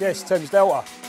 Yes, Thames Delta.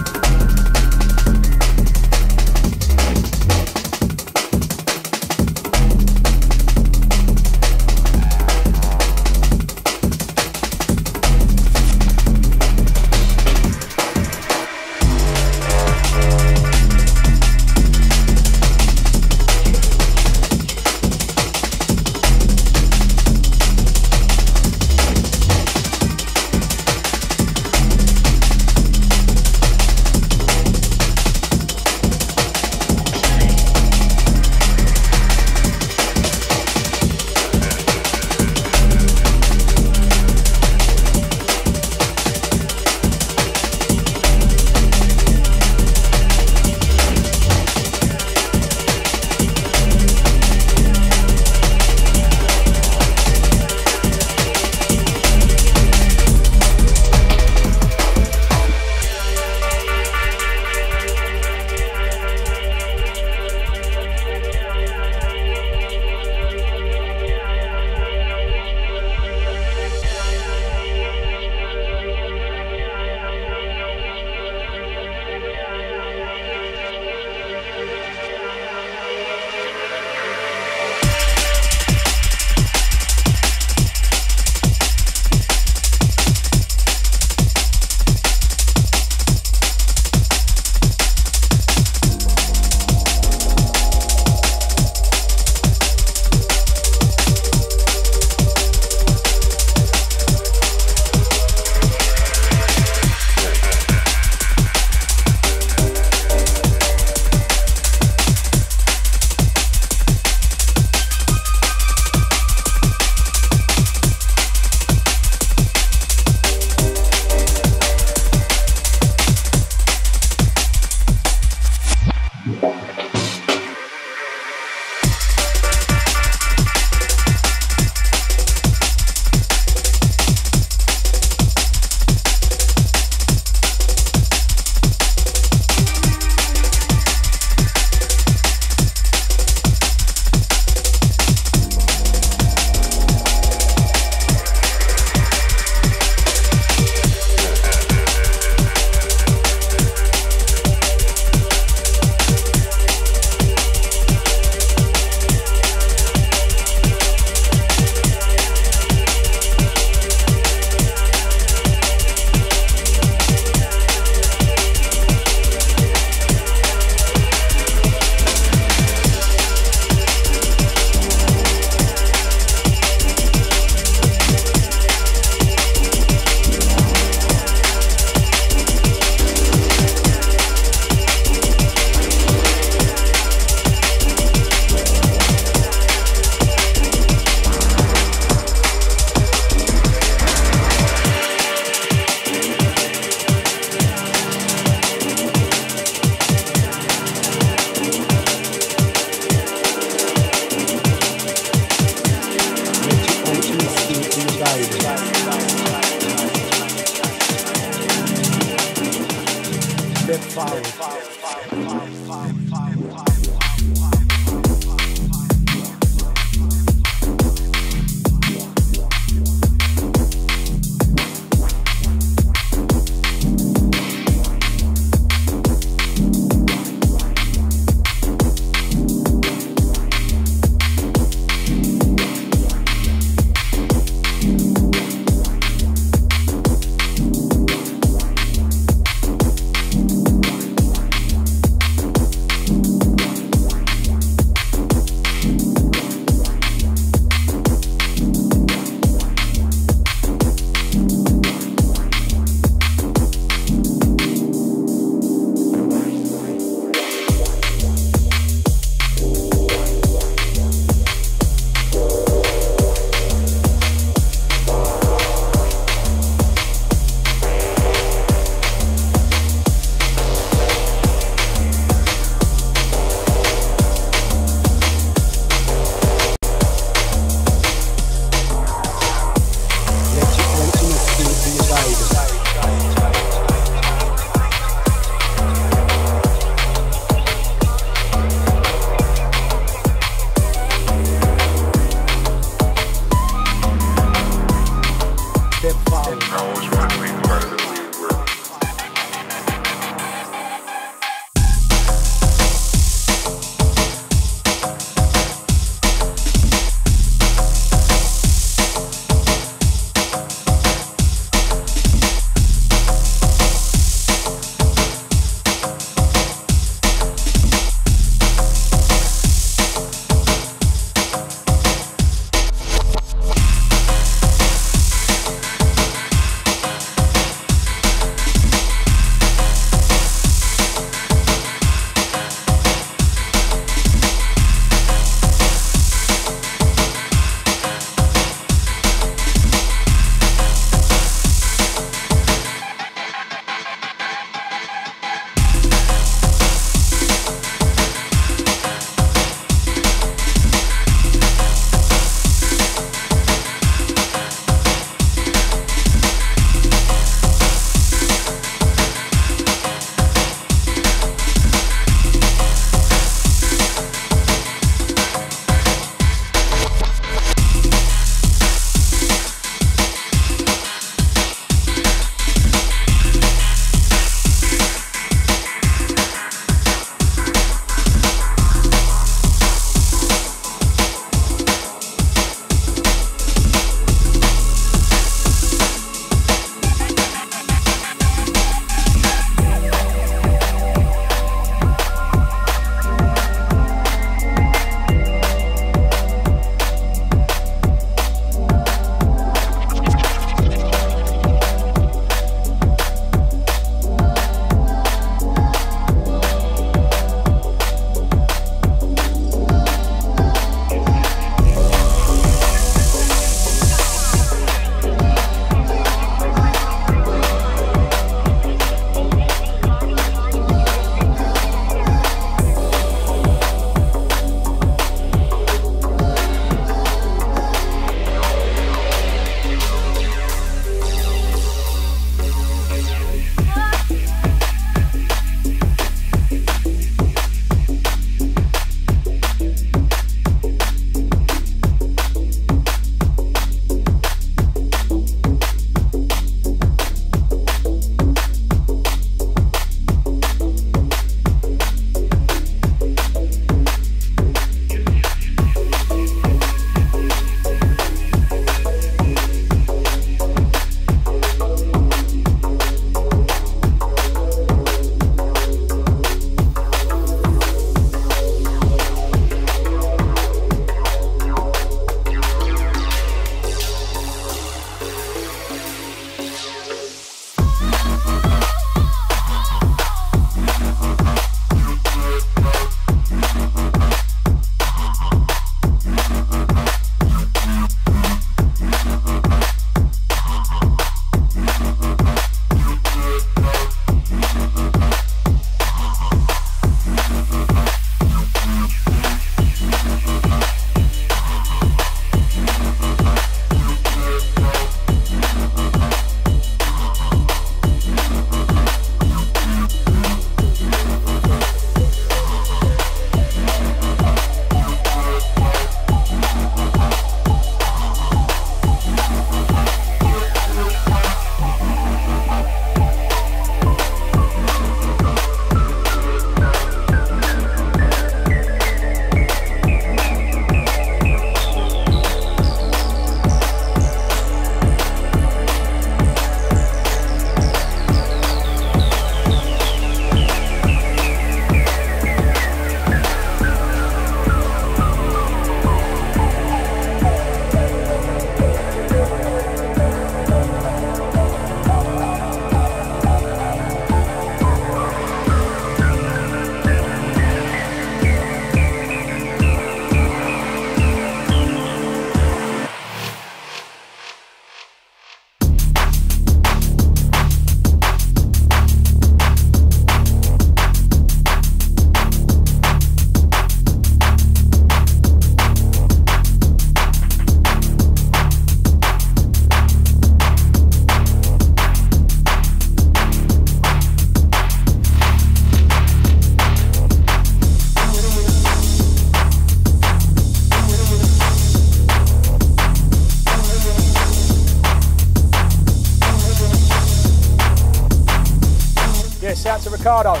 Ricardo.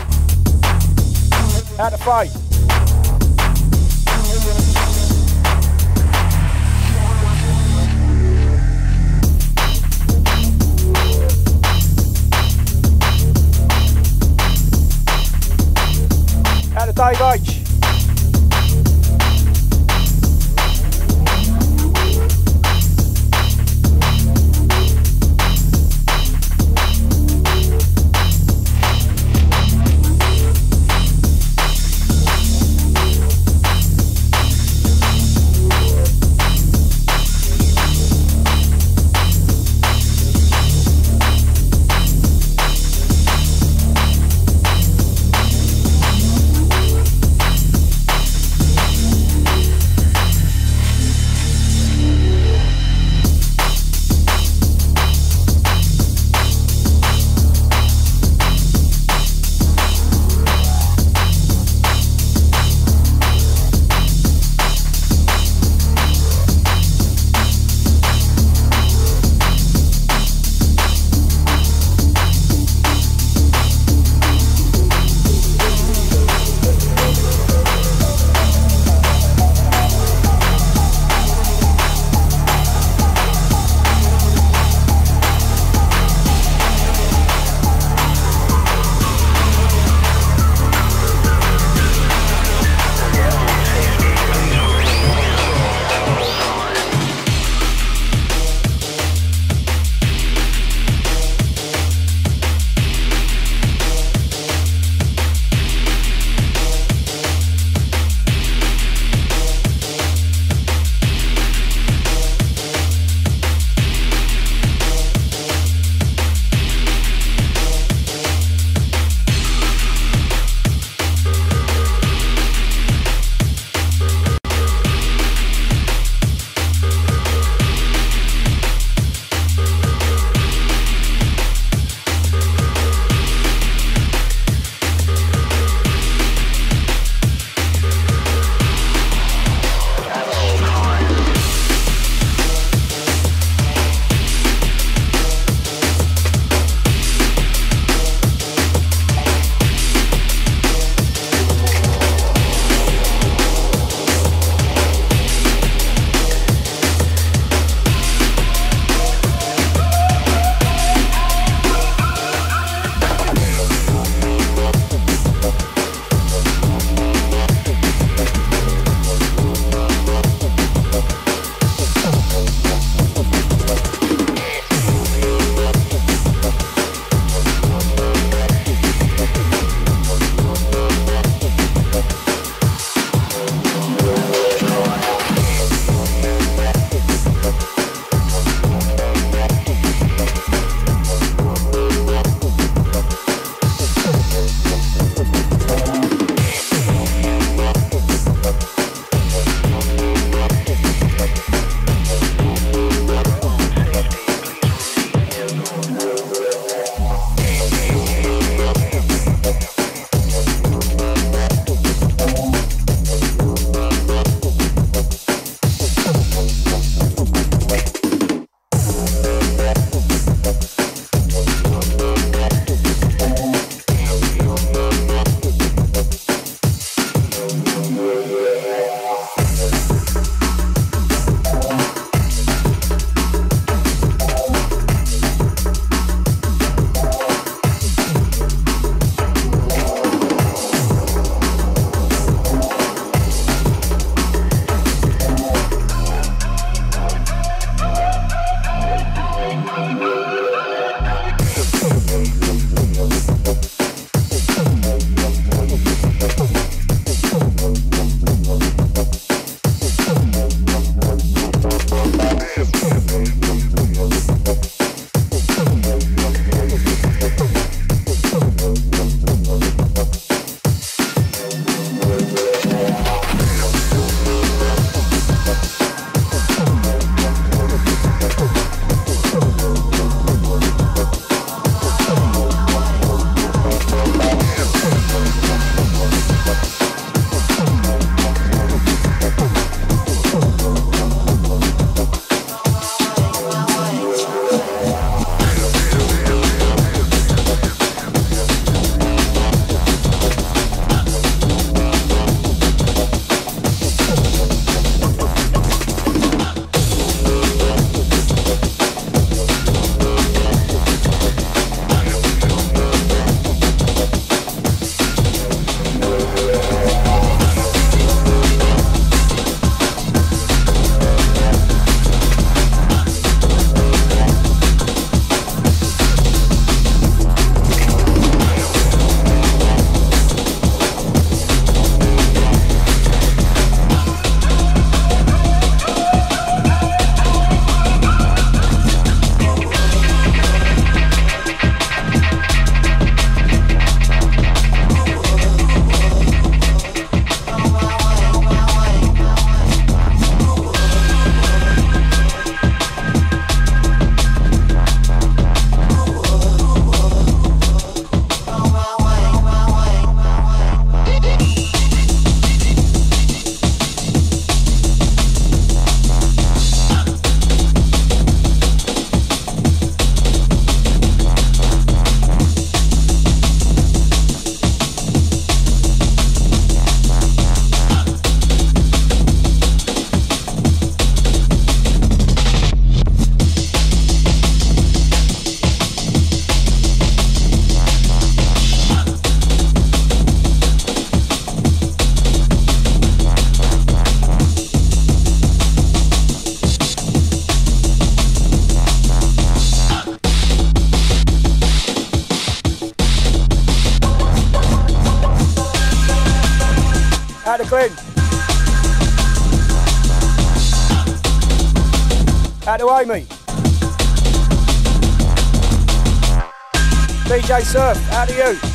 DJ Surf, out to you.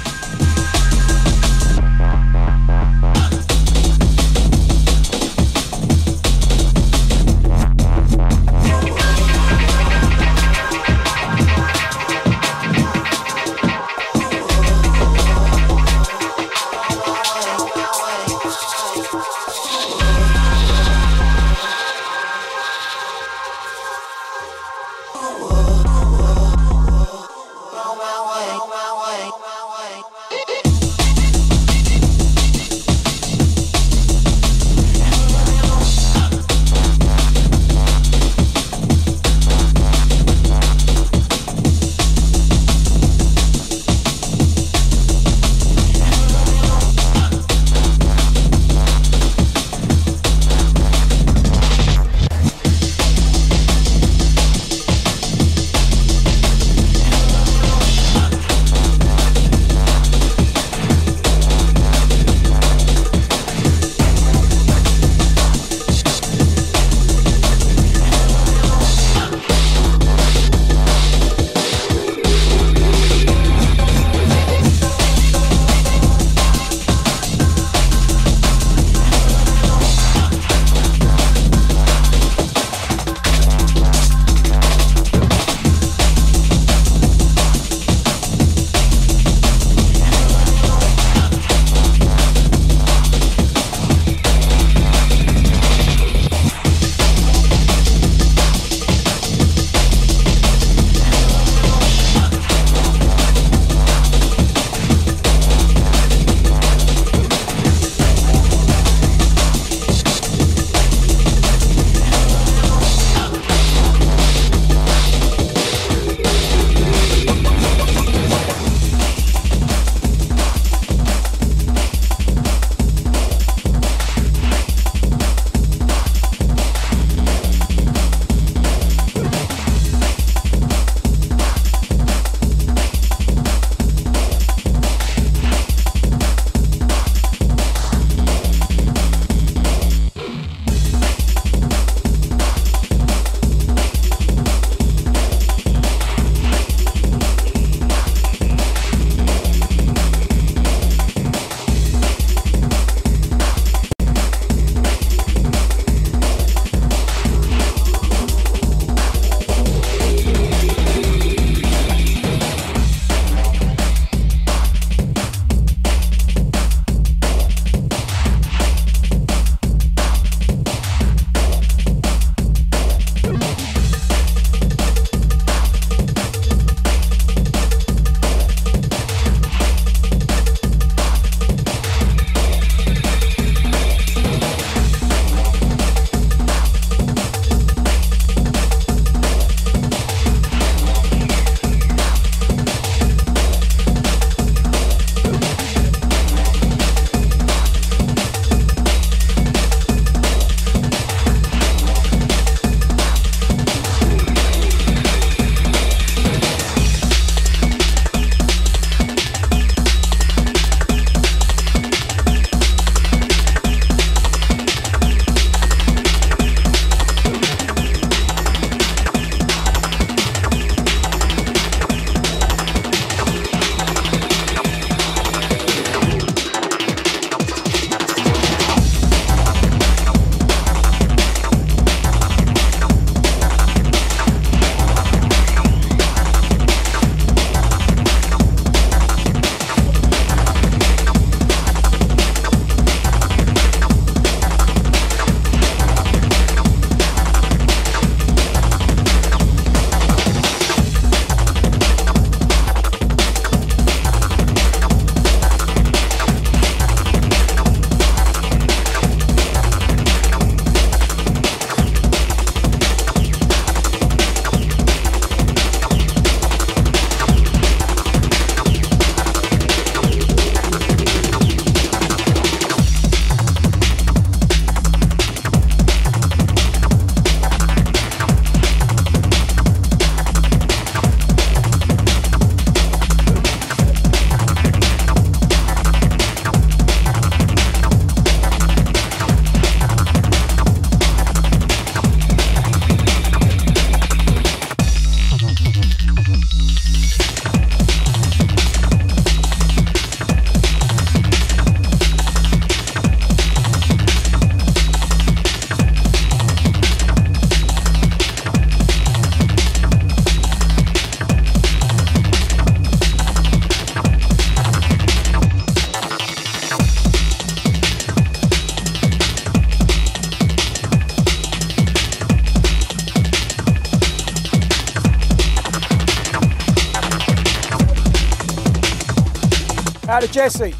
Jesse.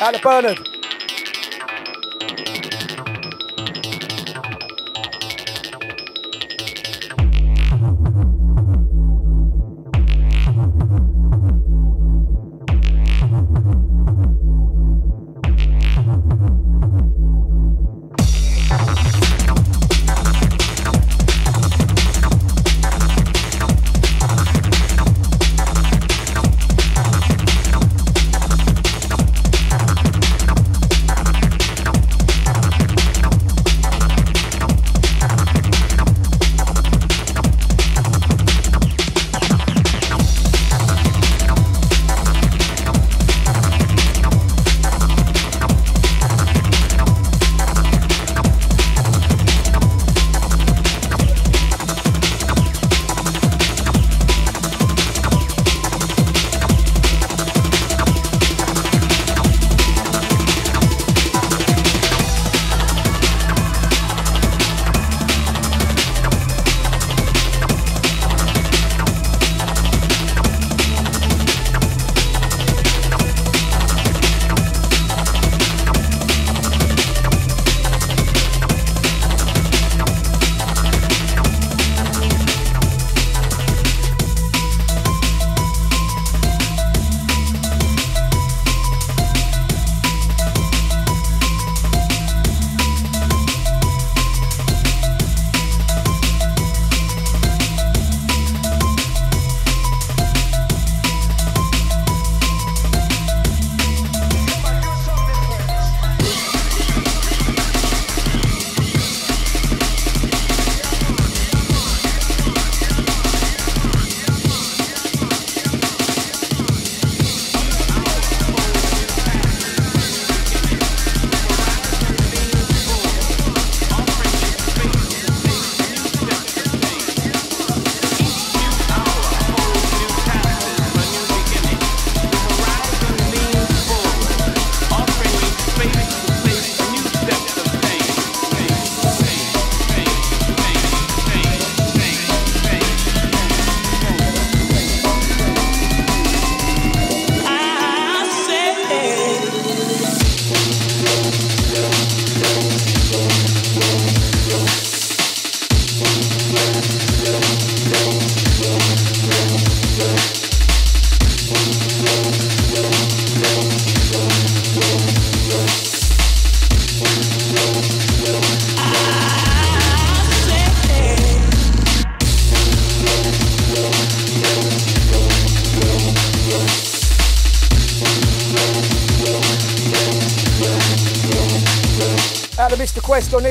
Out of Bernard. On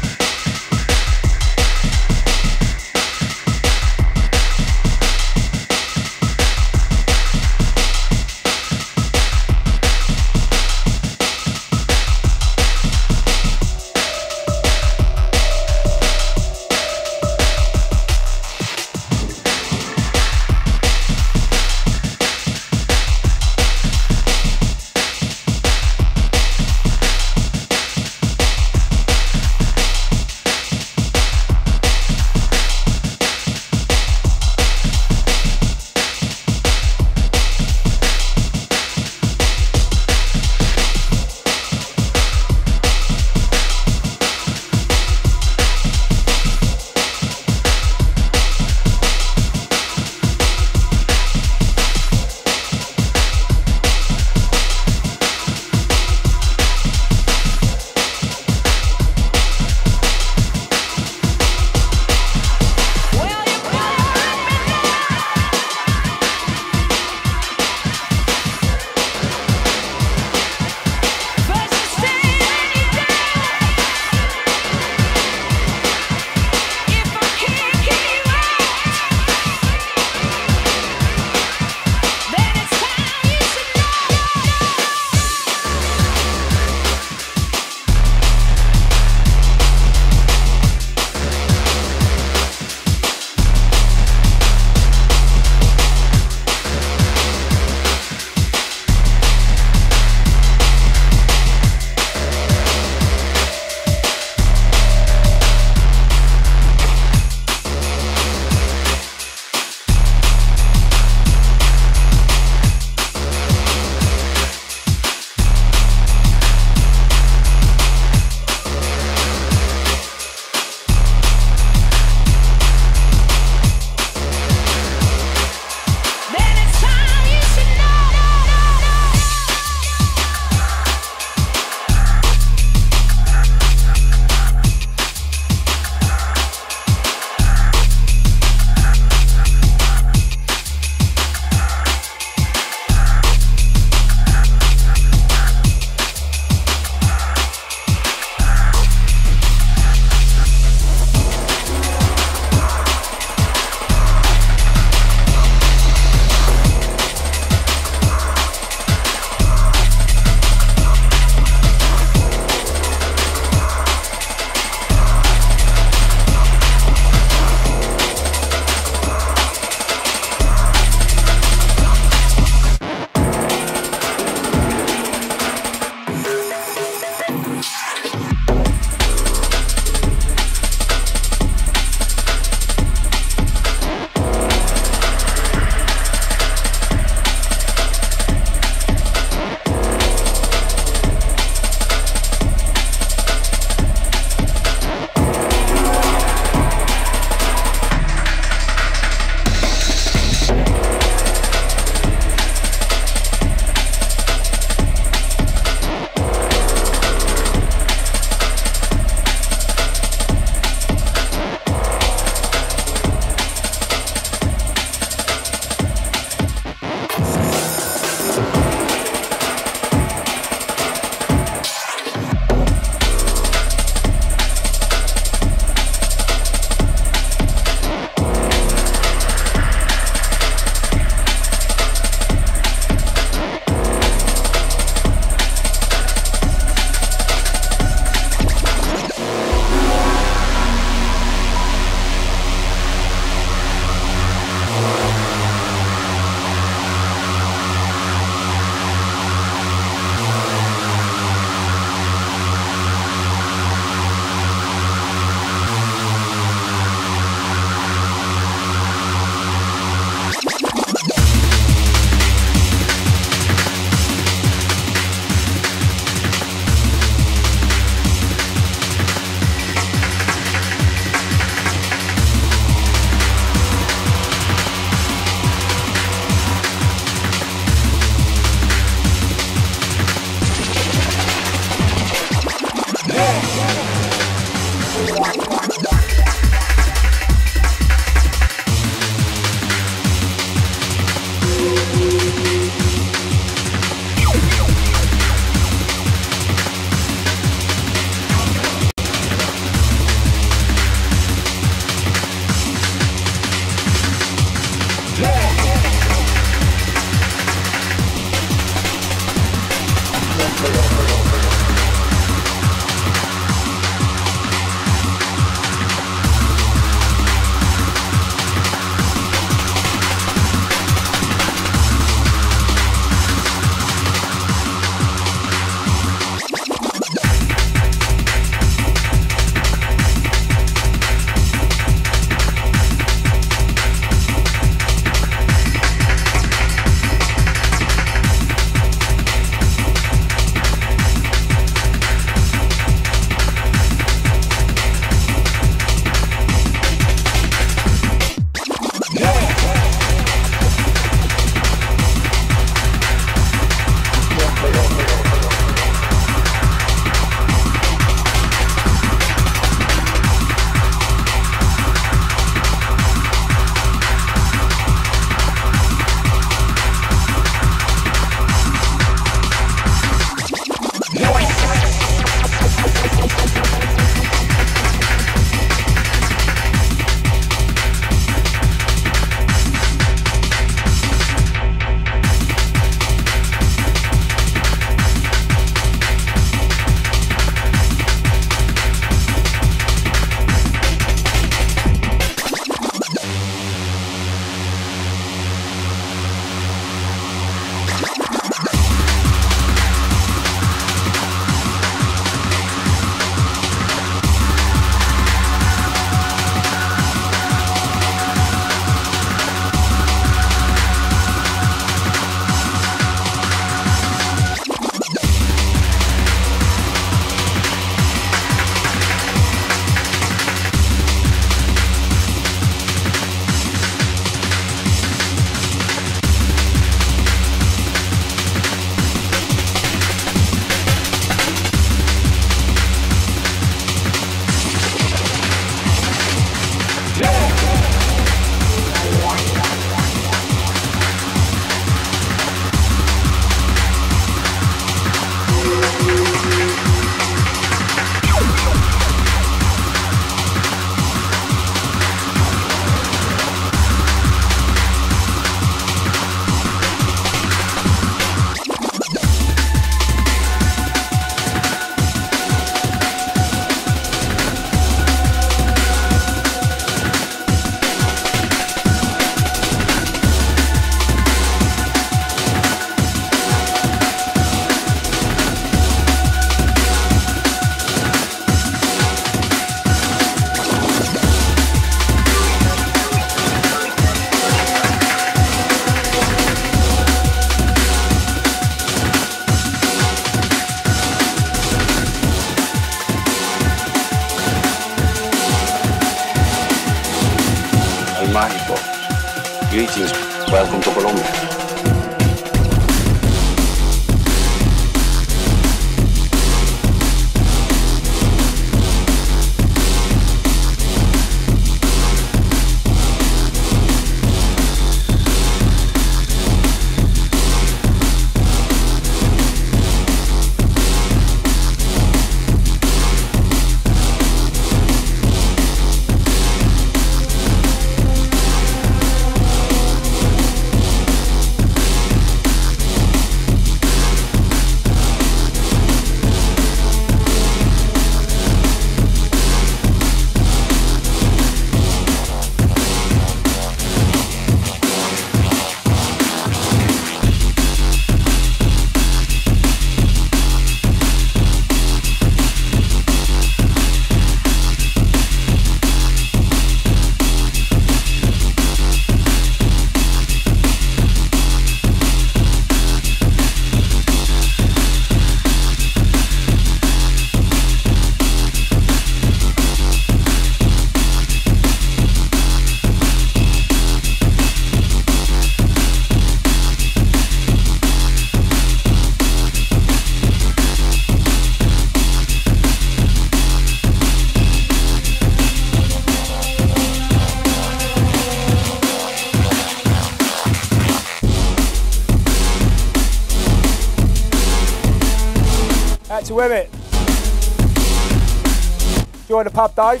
The pub, Dave.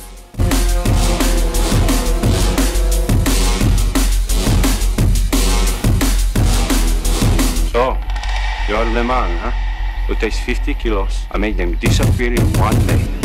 So, you're the man, huh? Who takes 50 kilos I make them disappear in one day.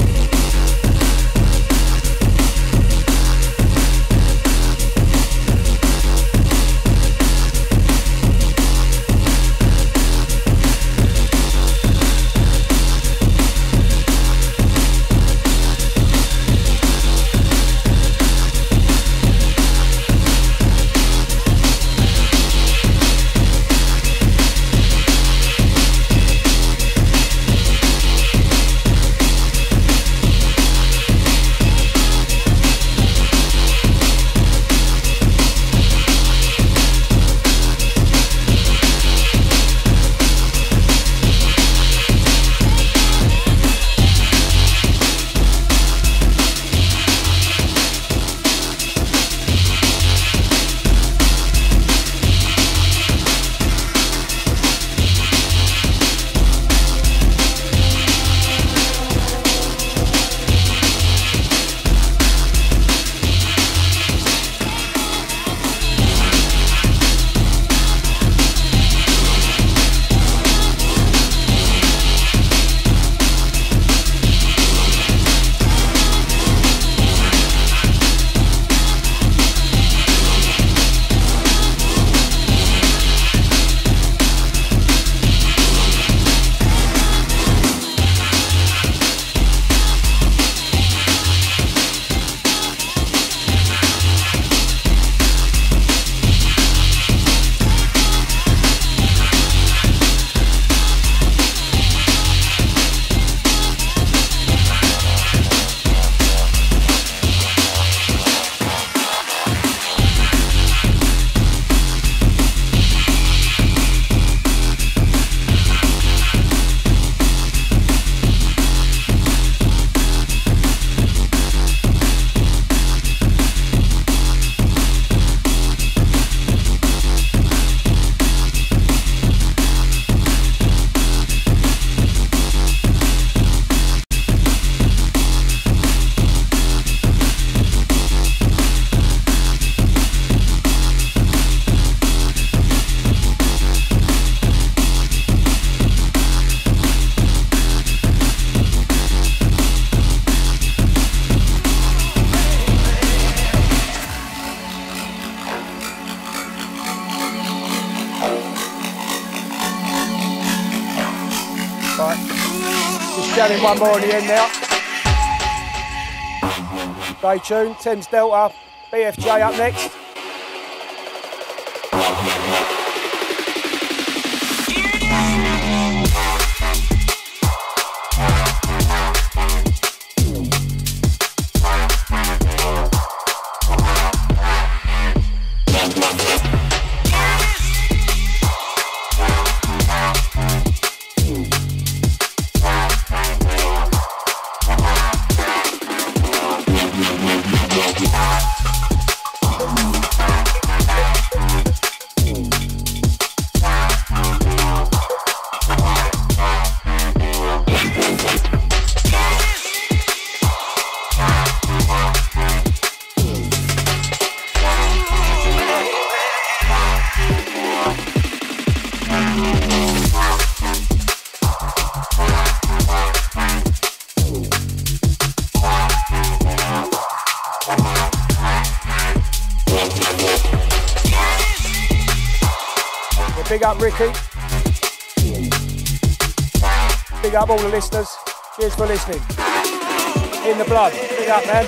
One more in the end now. Stay tuned, Thames Delta, BFJ up next. All the listeners. Cheers for listening. In the blood. Big up, man.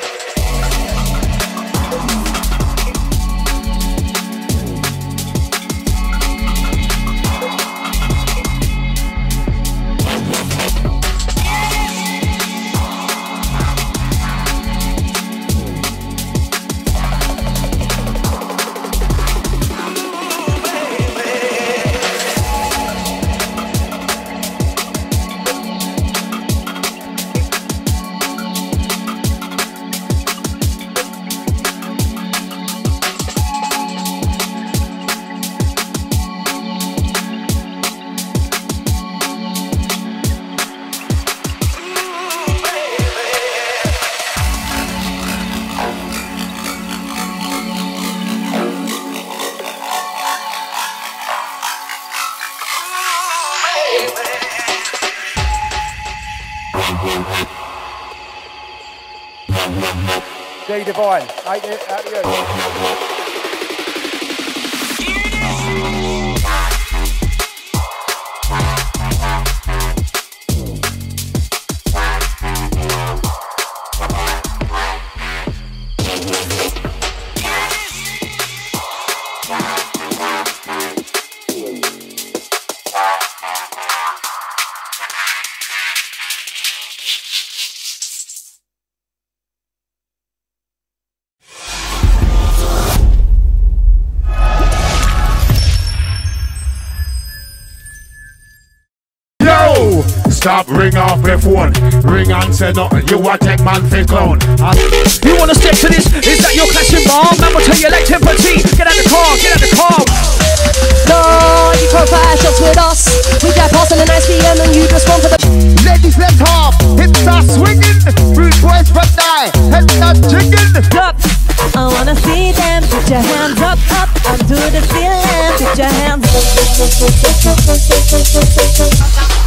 Phone. Ring and say nothing. You a take man for clown. You wanna step to this? Is that your clashing bar? Man will tell you like temperature. Get out the car, get out the car. No, you can't fire shots with us. We get past in the nice PM and you just run for the. Ladies, let's hop. Hips are swinging. Rude boys from die. Head not jigging. Up. I wanna see them. Put your hands up, up, up to the ceiling. Put your hands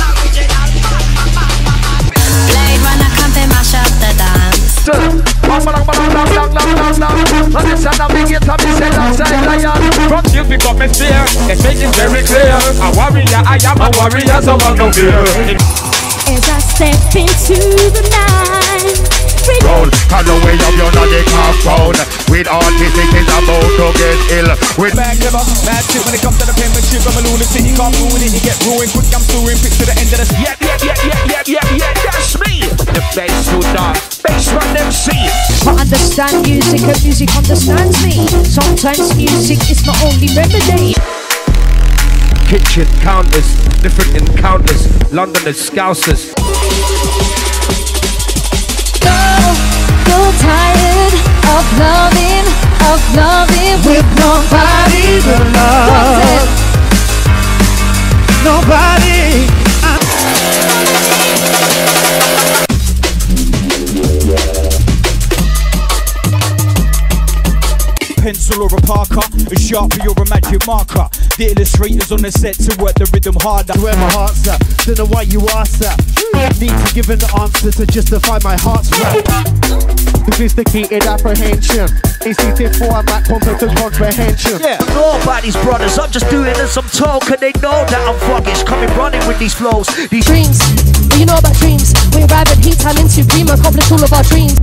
Blade pick up my fear. Let's make it very clear. A warrior, I am a warrior, so I'm no fear. As I step into the night. Bring Roll, cut the way of your naughty calf crown. With artistic is about to get ill. With Bang never, mad shit when it comes to the penmanship. I'm a lunatic, you can't ruin it, you get ruined quick. I'm suing, pick to the end of the. Yeah, yeah, yeah, yeah, yeah, yeah, yeah, that's me. The bass to the bassman MC. I understand music and music understands me. Sometimes music is my only remedy. kitchen counters, different encounters, Londoners, Scousers. You're tired of loving, of loving with nobody love. nobody. Pencil or a parker, a sharpie or a magic marker. The illustrators on the set to work the rhythm harder. where my heart's at. Don't know why you ask that. Need to give an answer to justify my heart's rap. Sophisticated apprehension. AC4, I'm at competent comprehension. Yeah. Nobody's brothers, I'm just doing as I'm told. Can they know that I'm fucking coming running with these flows? These Dreams, what you know about dreams? We arrive at heat time in supreme, accomplish all of our dreams.